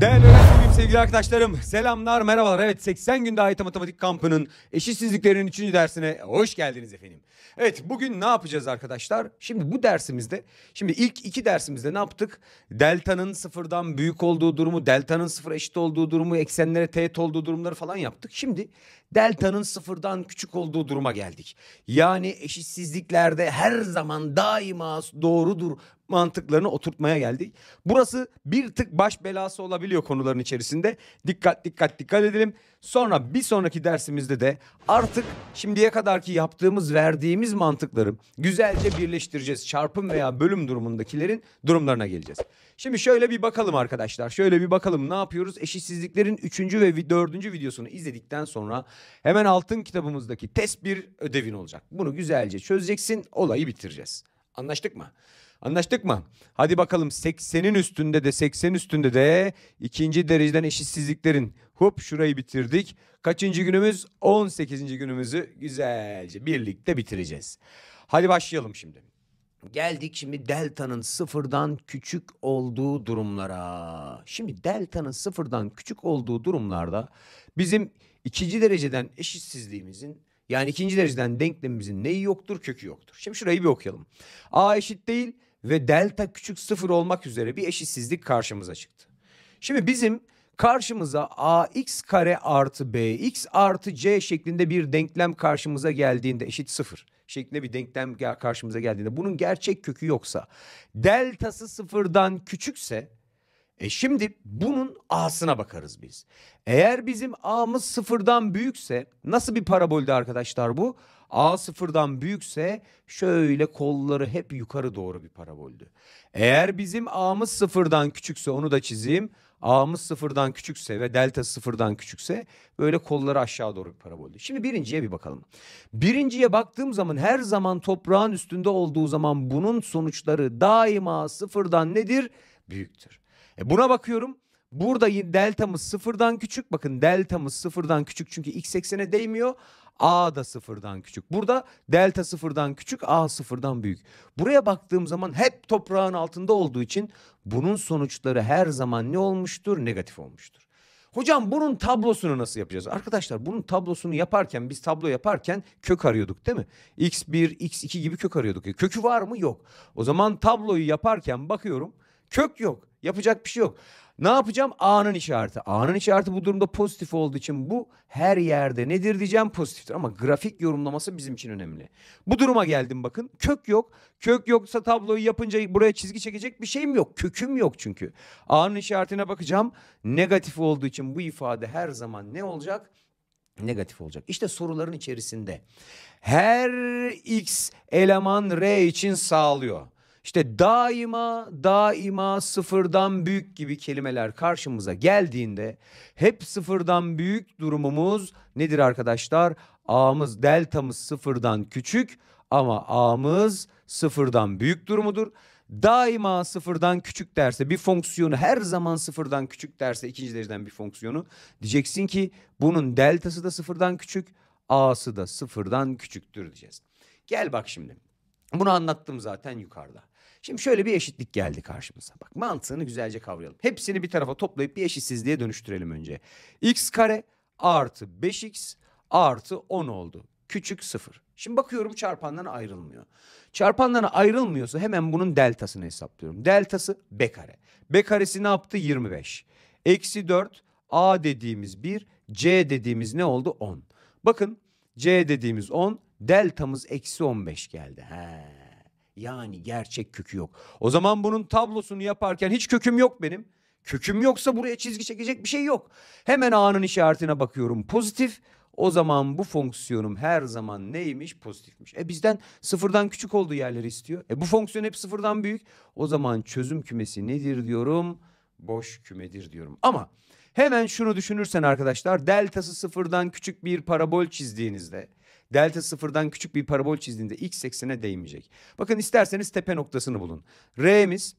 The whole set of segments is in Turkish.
Değerli öğrencim, sevgili arkadaşlarım, selamlar, merhabalar. Evet, 80 günde ait matematik kampının eşitsizliklerin 3. dersine hoş geldiniz efendim. Evet, bugün ne yapacağız arkadaşlar? Şimdi bu dersimizde, şimdi ilk iki dersimizde ne yaptık? Delta'nın sıfırdan büyük olduğu durumu, delta'nın sıfır eşit olduğu durumu, eksenlere teğet olduğu durumları falan yaptık. Şimdi delta'nın sıfırdan küçük olduğu duruma geldik. Yani eşitsizliklerde her zaman daima doğrudur mantıklarını oturtmaya geldik. Burası bir tık baş belası olabiliyor konuların içerisinde. Dikkat dikkat dikkat edelim. Sonra bir sonraki dersimizde de artık şimdiye kadarki yaptığımız verdiğimiz mantıkları güzelce birleştireceğiz. Çarpım veya bölüm durumundakilerin durumlarına geleceğiz. Şimdi şöyle bir bakalım arkadaşlar. Şöyle bir bakalım ne yapıyoruz? Eşitsizliklerin 3. ve 4. videosunu izledikten sonra hemen altın kitabımızdaki test bir ödevin olacak. Bunu güzelce çözeceksin. Olayı bitireceğiz. Anlaştık mı? Anlaştık mı? Hadi bakalım 80'in üstünde de 80 üstünde de ikinci dereceden eşitsizliklerin hop şurayı bitirdik. Kaçıncı günümüz? 18. günümüzü güzelce birlikte bitireceğiz. Hadi başlayalım şimdi. Geldik şimdi delta'nın sıfırdan küçük olduğu durumlara. Şimdi delta'nın sıfırdan küçük olduğu durumlarda bizim ikinci dereceden eşitsizliğimizin yani ikinci dereceden denklemimizin neyi yoktur? Kökü yoktur. Şimdi şurayı bir okuyalım. A eşit değil ve delta küçük sıfır olmak üzere bir eşitsizlik karşımıza çıktı. Şimdi bizim karşımıza ax kare artı bx artı c şeklinde bir denklem karşımıza geldiğinde eşit sıfır şeklinde bir denklem karşımıza geldiğinde bunun gerçek kökü yoksa deltası sıfırdan küçükse e şimdi bunun a'sına bakarız biz. Eğer bizim a'mız sıfırdan büyükse nasıl bir paraboldü arkadaşlar bu? A sıfırdan büyükse şöyle kolları hep yukarı doğru bir paraboldü. Eğer bizim a'mız sıfırdan küçükse onu da çizeyim. A'mız sıfırdan küçükse ve delta sıfırdan küçükse böyle kolları aşağı doğru bir paraboldü. Şimdi birinciye bir bakalım. Birinciye baktığım zaman her zaman toprağın üstünde olduğu zaman bunun sonuçları daima sıfırdan nedir? Büyüktür. E buna bakıyorum. Burada deltamız sıfırdan küçük. Bakın deltamız sıfırdan küçük çünkü x eksene değmiyor. A da sıfırdan küçük. Burada delta sıfırdan küçük, A sıfırdan büyük. Buraya baktığım zaman hep toprağın altında olduğu için bunun sonuçları her zaman ne olmuştur? Negatif olmuştur. Hocam bunun tablosunu nasıl yapacağız? Arkadaşlar bunun tablosunu yaparken biz tablo yaparken kök arıyorduk değil mi? X1, X2 gibi kök arıyorduk. Kökü var mı? Yok. O zaman tabloyu yaparken bakıyorum kök yok. Yapacak bir şey yok. Ne yapacağım? A'nın işareti. A'nın işareti bu durumda pozitif olduğu için bu her yerde nedir diyeceğim pozitiftir. Ama grafik yorumlaması bizim için önemli. Bu duruma geldim bakın. Kök yok. Kök yoksa tabloyu yapınca buraya çizgi çekecek bir şeyim yok. Köküm yok çünkü. A'nın işaretine bakacağım. Negatif olduğu için bu ifade her zaman ne olacak? Negatif olacak. İşte soruların içerisinde her x eleman R için sağlıyor. İşte daima daima sıfırdan büyük gibi kelimeler karşımıza geldiğinde hep sıfırdan büyük durumumuz nedir arkadaşlar? A'mız deltamız sıfırdan küçük ama A'mız sıfırdan büyük durumudur. Daima sıfırdan küçük derse bir fonksiyonu her zaman sıfırdan küçük derse ikinci dereceden bir fonksiyonu diyeceksin ki bunun deltası da sıfırdan küçük A'sı da sıfırdan küçüktür diyeceğiz. Gel bak şimdi bunu anlattım zaten yukarıda. Şimdi şöyle bir eşitlik geldi karşımıza. Bak mantığını güzelce kavrayalım. Hepsini bir tarafa toplayıp bir eşitsizliğe dönüştürelim önce. x kare artı 5x artı 10 oldu. Küçük sıfır. Şimdi bakıyorum çarpandan ayrılmıyor. Çarpandan ayrılmıyorsa hemen bunun deltasını hesaplıyorum. Deltası b kare. b karesi ne yaptı? 25. Eksi 4 a dediğimiz 1 c dediğimiz ne oldu? 10. Bakın c dediğimiz 10 deltamız eksi 15 geldi. He. Yani gerçek kökü yok. O zaman bunun tablosunu yaparken hiç köküm yok benim. Köküm yoksa buraya çizgi çekecek bir şey yok. Hemen A'nın işaretine bakıyorum pozitif. O zaman bu fonksiyonum her zaman neymiş? Pozitifmiş. E bizden sıfırdan küçük olduğu yerleri istiyor. E bu fonksiyon hep sıfırdan büyük. O zaman çözüm kümesi nedir diyorum? Boş kümedir diyorum. Ama hemen şunu düşünürsen arkadaşlar deltası sıfırdan küçük bir parabol çizdiğinizde delta sıfırdan küçük bir parabol çizdiğinde x eksene değmeyecek. Bakın isterseniz tepe noktasını bulun. R'miz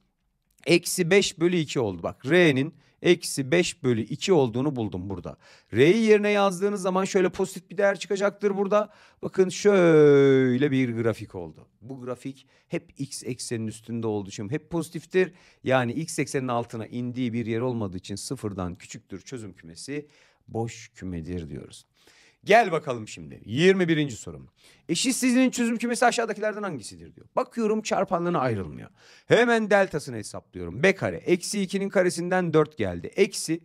Eksi 5 bölü 2 oldu. Bak R'nin eksi 5 bölü 2 olduğunu buldum burada. R'yi yerine yazdığınız zaman şöyle pozitif bir değer çıkacaktır burada. Bakın şöyle bir grafik oldu. Bu grafik hep x eksenin üstünde olduğu için hep pozitiftir. Yani x eksenin altına indiği bir yer olmadığı için sıfırdan küçüktür çözüm kümesi boş kümedir diyoruz. Gel bakalım şimdi 21. sorum. Eşitsizliğin çözüm kümesi aşağıdakilerden hangisidir diyor. Bakıyorum çarpanlığına ayrılmıyor. Hemen deltasını hesaplıyorum. B kare eksi 2'nin karesinden 4 geldi. Eksi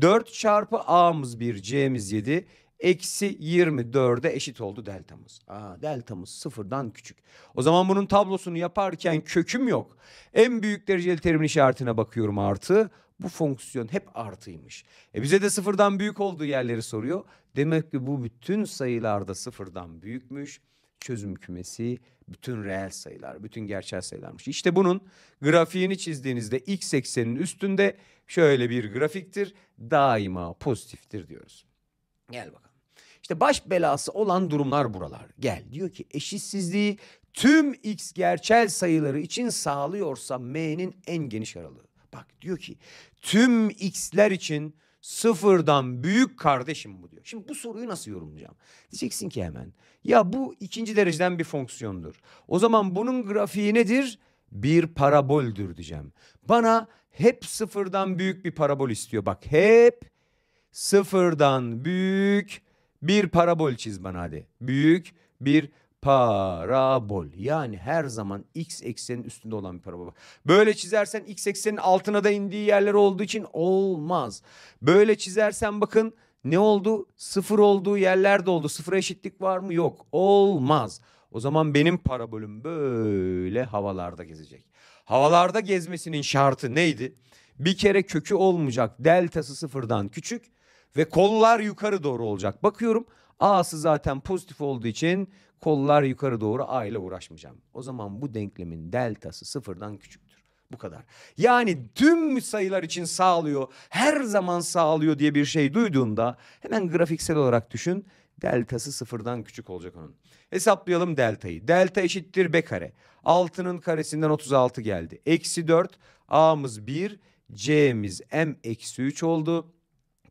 4 çarpı a'mız 1 c'miz 7 eksi 24'e eşit oldu deltamız. Aa, deltamız sıfırdan küçük. O zaman bunun tablosunu yaparken köküm yok. En büyük dereceli terimin işaretine bakıyorum artı. Bu fonksiyon hep artıymış. E bize de sıfırdan büyük olduğu yerleri soruyor. Demek ki bu bütün sayılarda sıfırdan büyükmüş. Çözüm kümesi bütün reel sayılar, bütün gerçel sayılarmış. İşte bunun grafiğini çizdiğinizde x eksenin üstünde şöyle bir grafiktir. Daima pozitiftir diyoruz. Gel bakalım. İşte baş belası olan durumlar buralar. Gel diyor ki eşitsizliği tüm x gerçel sayıları için sağlıyorsa m'nin en geniş aralığı. Bak diyor ki tüm x'ler için sıfırdan büyük kardeşim bu diyor. Şimdi bu soruyu nasıl yorumlayacağım? Diyeceksin ki hemen ya bu ikinci dereceden bir fonksiyondur. O zaman bunun grafiği nedir? Bir paraboldür diyeceğim. Bana hep sıfırdan büyük bir parabol istiyor. Bak hep sıfırdan büyük bir parabol çiz bana hadi. Büyük bir parabol. Yani her zaman x eksenin üstünde olan bir parabol. Böyle çizersen x eksenin altına da indiği yerler olduğu için olmaz. Böyle çizersen bakın ne oldu? Sıfır olduğu yerlerde oldu. Sıfıra eşitlik var mı? Yok. Olmaz. O zaman benim parabolüm böyle havalarda gezecek. Havalarda gezmesinin şartı neydi? Bir kere kökü olmayacak. Deltası sıfırdan küçük ve kollar yukarı doğru olacak. Bakıyorum A'sı zaten pozitif olduğu için kollar yukarı doğru A ile uğraşmayacağım. O zaman bu denklemin deltası sıfırdan küçüktür. Bu kadar. Yani tüm sayılar için sağlıyor, her zaman sağlıyor diye bir şey duyduğunda hemen grafiksel olarak düşün. Deltası sıfırdan küçük olacak onun. Hesaplayalım deltayı. Delta eşittir b kare. 6'nın karesinden 36 geldi. Eksi 4, a'mız 1, c'miz m eksi 3 oldu.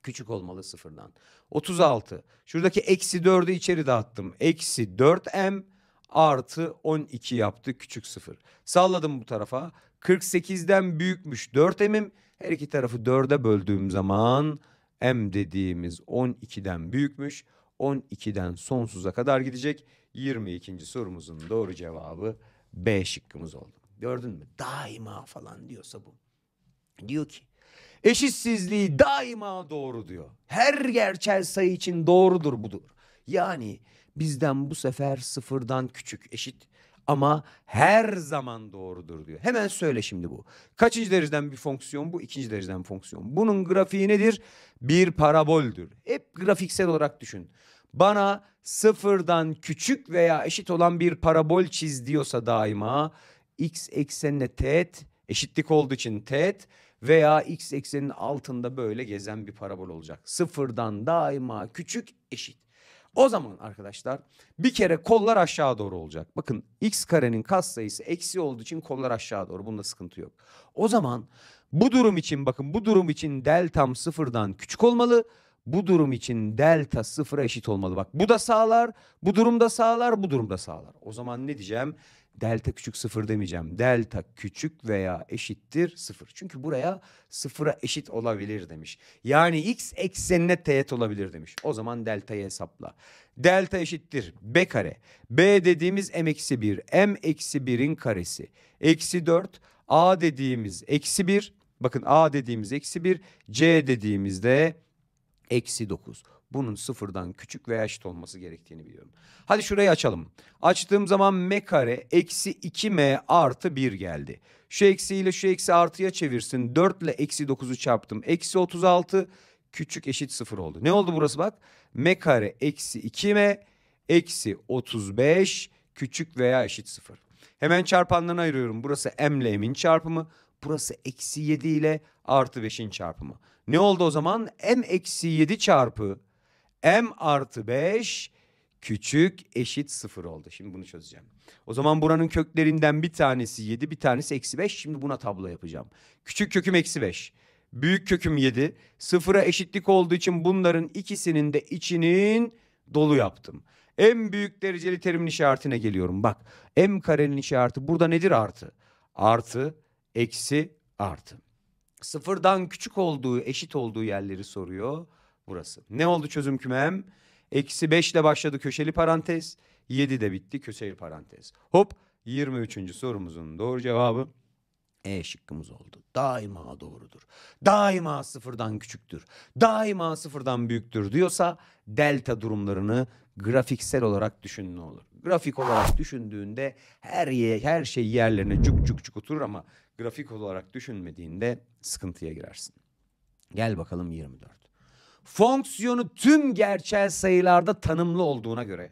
Küçük olmalı sıfırdan. 36. Şuradaki eksi 4'ü içeri dağıttım. Eksi 4m artı 12 yaptı küçük sıfır. Salladım bu tarafa. 48'den büyükmüş 4m'im. Her iki tarafı 4'e böldüğüm zaman m dediğimiz 12'den büyükmüş. 12'den sonsuza kadar gidecek. 22. sorumuzun doğru cevabı B şıkkımız oldu. Gördün mü? Daima falan diyorsa bu. Diyor ki eşitsizliği daima doğru diyor. Her gerçel sayı için doğrudur budur. Yani bizden bu sefer sıfırdan küçük eşit ama her zaman doğrudur diyor. Hemen söyle şimdi bu. Kaçıncı dereceden bir fonksiyon bu? İkinci dereceden fonksiyon. Bunun grafiği nedir? Bir paraboldür. Hep grafiksel olarak düşün. Bana sıfırdan küçük veya eşit olan bir parabol çiz diyorsa daima x eksenine teğet eşitlik olduğu için teğet veya x eksenin altında böyle gezen bir parabol olacak. Sıfırdan daima küçük eşit. O zaman arkadaşlar bir kere kollar aşağı doğru olacak. Bakın x karenin katsayısı eksi olduğu için kollar aşağı doğru. Bunda sıkıntı yok. O zaman bu durum için bakın bu durum için deltam sıfırdan küçük olmalı. Bu durum için delta sıfıra eşit olmalı. Bak bu da sağlar, bu durumda sağlar, bu durumda sağlar. O zaman ne diyeceğim? Delta küçük sıfır demeyeceğim. Delta küçük veya eşittir sıfır. Çünkü buraya sıfıra eşit olabilir demiş. Yani x eksenine teğet olabilir demiş. O zaman deltayı hesapla. Delta eşittir b kare. b dediğimiz m eksi 1. m eksi 1'in karesi. Eksi 4. a dediğimiz eksi 1. Bakın a dediğimiz eksi 1. c dediğimizde eksi 9 bunun sıfırdan küçük veya eşit olması gerektiğini biliyorum. Hadi şurayı açalım. Açtığım zaman m kare eksi 2m artı 1 geldi. Şu eksi ile şu eksi artıya çevirsin. 4 ile eksi 9'u çarptım. Eksi 36 küçük eşit sıfır oldu. Ne oldu burası bak? m kare eksi 2m eksi 35 küçük veya eşit sıfır. Hemen çarpanlarını ayırıyorum. Burası m ile m'in çarpımı. Burası eksi 7 ile artı 5'in çarpımı. Ne oldu o zaman? m eksi 7 çarpı m artı 5 küçük eşit sıfır oldu. Şimdi bunu çözeceğim. O zaman buranın köklerinden bir tanesi 7 bir tanesi eksi 5. Şimdi buna tablo yapacağım. Küçük köküm eksi 5. Büyük köküm 7. Sıfıra eşitlik olduğu için bunların ikisinin de içinin dolu yaptım. En büyük dereceli terimin işaretine geliyorum. Bak m karenin işareti burada nedir artı? Artı, eksi, artı. Sıfırdan küçük olduğu, eşit olduğu yerleri soruyor burası. Ne oldu çözüm kümem? Eksi 5 ile başladı köşeli parantez. 7 de bitti köşeli parantez. Hop 23. sorumuzun doğru cevabı E şıkkımız oldu. Daima doğrudur. Daima sıfırdan küçüktür. Daima sıfırdan büyüktür diyorsa delta durumlarını grafiksel olarak düşün olur. Grafik olarak düşündüğünde her ye, her şey yerlerine cuk cuk cuk oturur ama grafik olarak düşünmediğinde sıkıntıya girersin. Gel bakalım 24. Fonksiyonu tüm gerçel sayılarda tanımlı olduğuna göre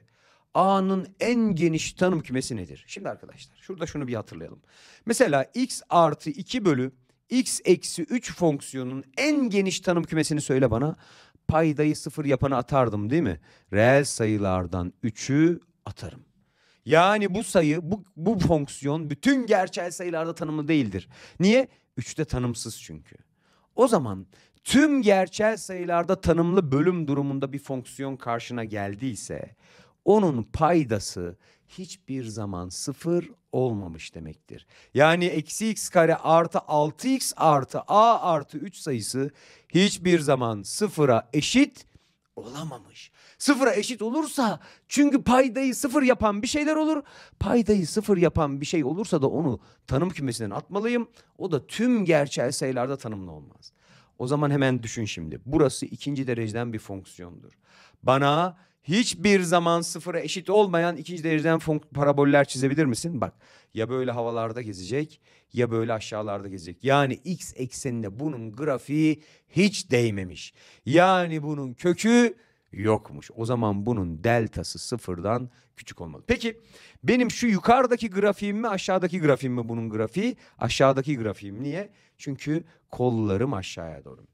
A'nın en geniş tanım kümesi nedir? Şimdi arkadaşlar şurada şunu bir hatırlayalım. Mesela x artı 2 bölü x eksi 3 fonksiyonun en geniş tanım kümesini söyle bana. Paydayı sıfır yapanı atardım değil mi? Reel sayılardan 3'ü atarım. Yani bu sayı, bu, bu fonksiyon bütün gerçel sayılarda tanımlı değildir. Niye? 3'te tanımsız çünkü. O zaman tüm gerçel sayılarda tanımlı bölüm durumunda bir fonksiyon karşına geldiyse onun paydası hiçbir zaman sıfır olmamış demektir. Yani eksi x kare artı 6x artı a artı 3 sayısı hiçbir zaman sıfıra eşit olamamış. Sıfıra eşit olursa çünkü paydayı sıfır yapan bir şeyler olur. Paydayı sıfır yapan bir şey olursa da onu tanım kümesinden atmalıyım. O da tüm gerçel sayılarda tanımlı olmaz. O zaman hemen düşün şimdi. Burası ikinci dereceden bir fonksiyondur. Bana hiçbir zaman sıfıra eşit olmayan ikinci dereceden paraboller çizebilir misin? Bak ya böyle havalarda gezecek ya böyle aşağılarda gezecek. Yani x eksenine bunun grafiği hiç değmemiş. Yani bunun kökü yokmuş. O zaman bunun deltası sıfırdan küçük olmalı. Peki benim şu yukarıdaki grafiğim mi aşağıdaki grafiğim mi bunun grafiği? Aşağıdaki grafiğim niye? Çünkü kollarım aşağıya doğru.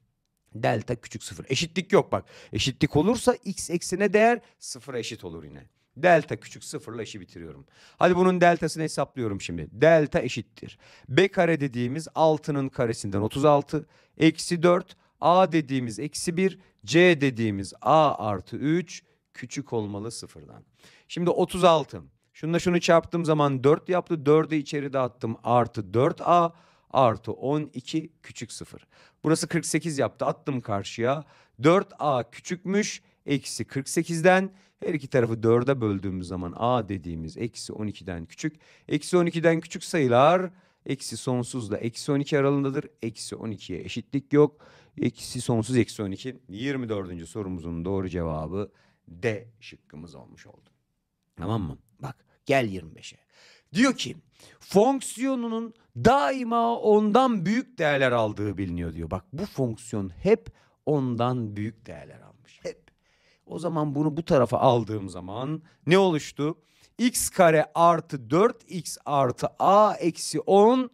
Delta küçük sıfır. Eşitlik yok bak. Eşitlik olursa x eksene değer sıfıra eşit olur yine. Delta küçük sıfırla işi bitiriyorum. Hadi bunun deltasını hesaplıyorum şimdi. Delta eşittir. B kare dediğimiz 6'nın karesinden 36. Eksi 4. A dediğimiz eksi 1. C dediğimiz A artı 3 küçük olmalı sıfırdan. Şimdi 36. Şununla şunu çarptığım zaman 4 yaptı. 4'ü içeri dağıttım. Artı 4A artı 12 küçük 0. Burası 48 yaptı. Attım karşıya. 4A küçükmüş. Eksi 48'den her iki tarafı 4'e böldüğümüz zaman A dediğimiz eksi 12'den küçük. Eksi 12'den küçük sayılar eksi sonsuzla eksi 12 aralığındadır. Eksi 12'ye eşitlik yok. Eksi sonsuz eksi 12. 24. sorumuzun doğru cevabı D şıkkımız olmuş oldu. Tamam mı? Bak gel 25'e. Diyor ki fonksiyonunun daima ondan büyük değerler aldığı biliniyor diyor. Bak bu fonksiyon hep ondan büyük değerler almış. Hep. O zaman bunu bu tarafa aldığım zaman ne oluştu? x kare artı 4x artı a eksi 10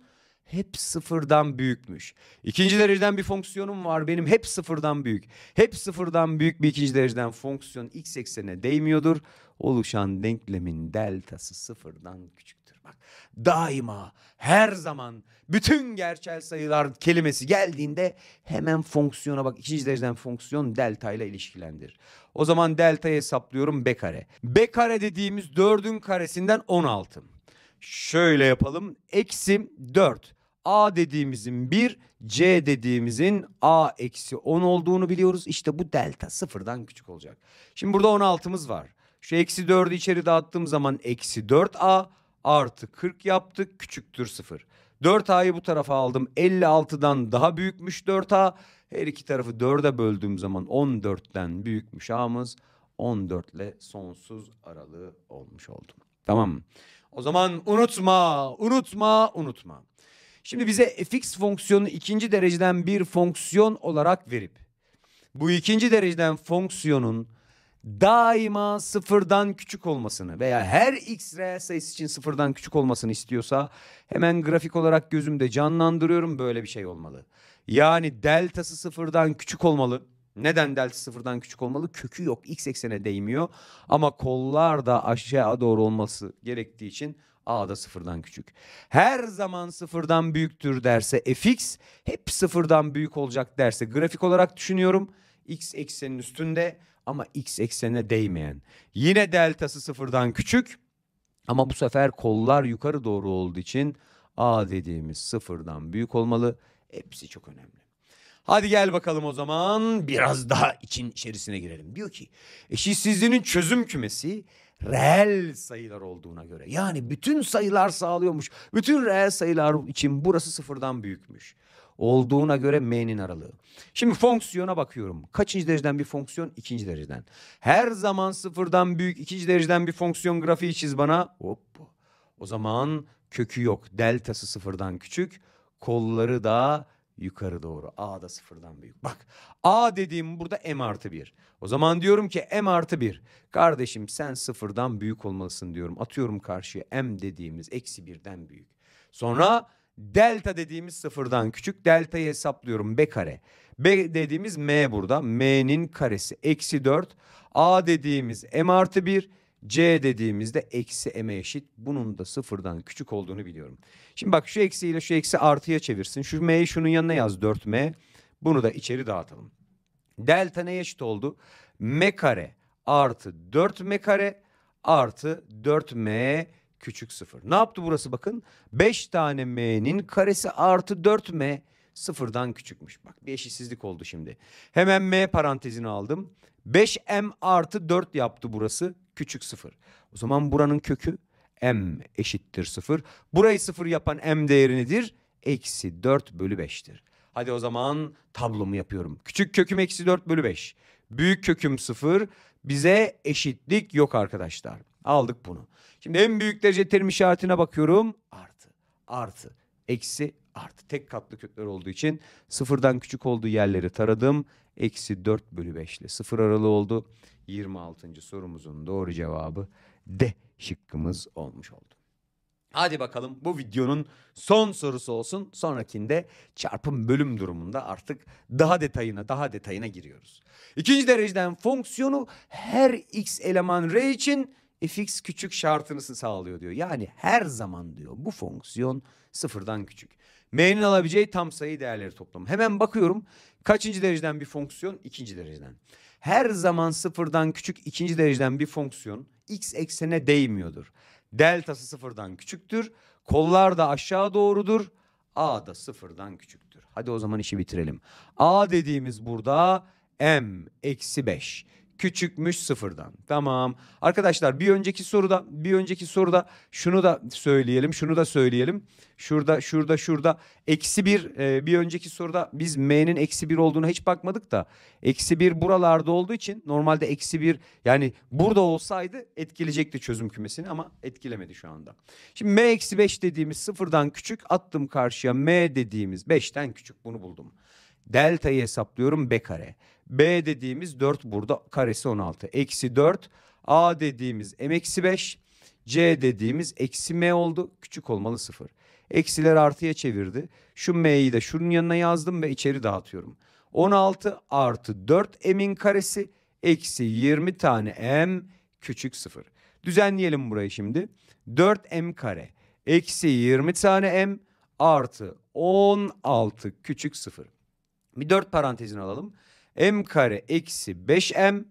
hep sıfırdan büyükmüş. İkinci dereceden bir fonksiyonum var benim hep sıfırdan büyük. Hep sıfırdan büyük bir ikinci dereceden fonksiyon x eksenine değmiyordur. Oluşan denklemin deltası sıfırdan küçüktür. Bak daima her zaman bütün gerçel sayılar kelimesi geldiğinde hemen fonksiyona bak ikinci dereceden fonksiyon delta ile ilişkilendir. O zaman deltayı hesaplıyorum b kare. b kare dediğimiz 4'ün karesinden 16. Şöyle yapalım. Eksi 4. A dediğimizin 1, C dediğimizin A eksi 10 olduğunu biliyoruz. İşte bu delta sıfırdan küçük olacak. Şimdi burada 16'mız var. Şu eksi 4'ü içeri dağıttığım zaman eksi 4A artı 40 yaptık küçüktür 0. 4A'yı bu tarafa aldım. 56'dan daha büyükmüş 4A. Her iki tarafı 4'e böldüğüm zaman 14'ten büyükmüş A'mız. 14 ile sonsuz aralığı olmuş oldu. Tamam mı? O zaman unutma, unutma, unutma. Şimdi bize fx fonksiyonu ikinci dereceden bir fonksiyon olarak verip bu ikinci dereceden fonksiyonun daima sıfırdan küçük olmasını veya her x reel sayısı için sıfırdan küçük olmasını istiyorsa hemen grafik olarak gözümde canlandırıyorum böyle bir şey olmalı. Yani deltası sıfırdan küçük olmalı. Neden delta sıfırdan küçük olmalı? Kökü yok. X eksene değmiyor. Ama kollar da aşağı doğru olması gerektiği için A da sıfırdan küçük. Her zaman sıfırdan büyüktür derse fx hep sıfırdan büyük olacak derse grafik olarak düşünüyorum. X eksenin üstünde ama x eksenine değmeyen. Yine deltası sıfırdan küçük ama bu sefer kollar yukarı doğru olduğu için A dediğimiz sıfırdan büyük olmalı. Hepsi çok önemli. Hadi gel bakalım o zaman biraz daha için içerisine girelim. Diyor ki eşitsizliğinin çözüm kümesi reel sayılar olduğuna göre. Yani bütün sayılar sağlıyormuş. Bütün reel sayılar için burası sıfırdan büyükmüş. Olduğuna göre m'nin aralığı. Şimdi fonksiyona bakıyorum. Kaçıncı dereceden bir fonksiyon? İkinci dereceden. Her zaman sıfırdan büyük ikinci dereceden bir fonksiyon grafiği çiz bana. Hop. O zaman kökü yok. Deltası sıfırdan küçük. Kolları da yukarı doğru. A da sıfırdan büyük. Bak A dediğim burada M artı 1. O zaman diyorum ki M artı 1. Kardeşim sen sıfırdan büyük olmalısın diyorum. Atıyorum karşıya M dediğimiz eksi birden büyük. Sonra delta dediğimiz sıfırdan küçük. Deltayı hesaplıyorum B kare. B dediğimiz M burada. M'nin karesi eksi 4. A dediğimiz M artı 1. C dediğimizde eksi m'e eşit. Bunun da sıfırdan küçük olduğunu biliyorum. Şimdi bak şu eksi ile şu eksi artıya çevirsin. Şu m'yi şunun yanına yaz 4m. Bunu da içeri dağıtalım. Delta ne eşit oldu? m kare artı 4m kare artı 4m küçük sıfır. Ne yaptı burası bakın? 5 tane m'nin karesi artı 4m sıfırdan küçükmüş. Bak bir eşitsizlik oldu şimdi. Hemen m parantezini aldım. 5m artı 4 yaptı burası küçük sıfır. O zaman buranın kökü m eşittir sıfır. Burayı sıfır yapan m değeri nedir? Eksi 4 bölü 5'tir. Hadi o zaman tablomu yapıyorum. Küçük köküm eksi 4 bölü 5. Büyük köküm sıfır. Bize eşitlik yok arkadaşlar. Aldık bunu. Şimdi en büyük derece terim işaretine bakıyorum. Artı, artı, eksi, artı. Tek katlı kökler olduğu için sıfırdan küçük olduğu yerleri taradım. Eksi 4 bölü 5 ile sıfır aralığı oldu. 26. sorumuzun doğru cevabı D şıkkımız olmuş oldu. Hadi bakalım bu videonun son sorusu olsun. Sonrakinde çarpım bölüm durumunda artık daha detayına daha detayına giriyoruz. İkinci dereceden fonksiyonu her x eleman r için fx küçük şartını sağlıyor diyor. Yani her zaman diyor bu fonksiyon sıfırdan küçük. M'nin alabileceği tam sayı değerleri toplamı. Hemen bakıyorum kaçıncı dereceden bir fonksiyon? İkinci dereceden her zaman sıfırdan küçük ikinci dereceden bir fonksiyon x eksene değmiyordur. Deltası sıfırdan küçüktür. Kollar da aşağı doğrudur. A da sıfırdan küçüktür. Hadi o zaman işi bitirelim. A dediğimiz burada m eksi 5 küçükmüş sıfırdan. Tamam. Arkadaşlar bir önceki soruda bir önceki soruda şunu da söyleyelim şunu da söyleyelim. Şurada şurada şurada eksi bir e, bir önceki soruda biz m'nin eksi bir olduğunu hiç bakmadık da eksi bir buralarda olduğu için normalde eksi bir yani burada olsaydı etkileyecekti çözüm kümesini ama etkilemedi şu anda. Şimdi m eksi beş dediğimiz sıfırdan küçük attım karşıya m dediğimiz beşten küçük bunu buldum. Delta'yı hesaplıyorum b kare. B dediğimiz 4 burada karesi 16. Eksi 4. A dediğimiz m eksi 5. C dediğimiz eksi m oldu. Küçük olmalı 0. Eksiler artıya çevirdi. Şu m'yi de şunun yanına yazdım ve içeri dağıtıyorum. 16 artı 4 m'in karesi eksi 20 tane m küçük 0. Düzenleyelim burayı şimdi. 4 m kare eksi 20 tane m artı 16 küçük 0. Bir 4 parantezini alalım m kare eksi 5m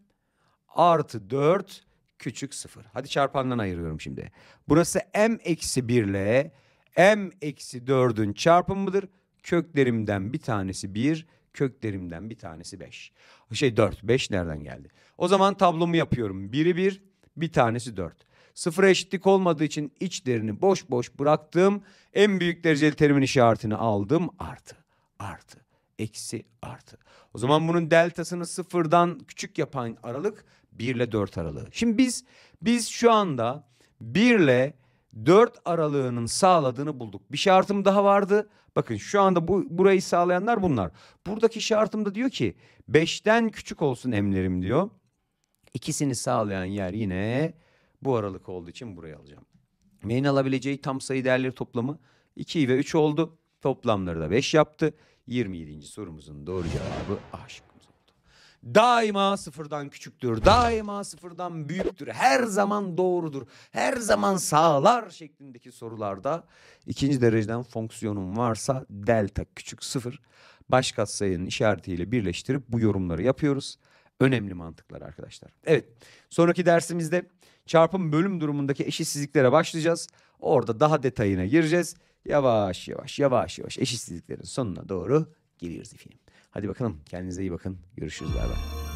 artı 4 küçük 0. Hadi çarpandan ayırıyorum şimdi. Burası m eksi 1 ile m eksi 4'ün çarpımıdır. Köklerimden bir tanesi 1, köklerimden bir tanesi 5. Şey 4, 5 nereden geldi? O zaman tablomu yapıyorum. Biri 1, bir tanesi 4. Sıfıra eşitlik olmadığı için içlerini boş boş bıraktım. En büyük dereceli terimin işaretini aldım. Artı, artı, eksi, artı. O zaman bunun deltasını sıfırdan küçük yapan aralık 1 ile 4 aralığı. Şimdi biz biz şu anda 1 ile 4 aralığının sağladığını bulduk. Bir şartım daha vardı. Bakın şu anda bu burayı sağlayanlar bunlar. Buradaki şartım da diyor ki 5'ten küçük olsun emlerim diyor. İkisini sağlayan yer yine bu aralık olduğu için buraya alacağım. M'nin alabileceği tam sayı değerleri toplamı 2 ve 3 oldu. Toplamları da 5 yaptı. 27. sorumuzun doğru cevabı A şıkkımız oldu. daima sıfırdan küçüktür. Daima sıfırdan büyüktür. Her zaman doğrudur. Her zaman sağlar şeklindeki sorularda ikinci dereceden fonksiyonun varsa delta küçük sıfır baş katsayının işaretiyle birleştirip bu yorumları yapıyoruz. Önemli mantıklar arkadaşlar. Evet sonraki dersimizde çarpım bölüm durumundaki eşitsizliklere başlayacağız. Orada daha detayına gireceğiz. Yavaş yavaş yavaş yavaş eşitsizliklerin sonuna doğru giriyoruz efendim. Hadi bakalım kendinize iyi bakın. Görüşürüz bay bay.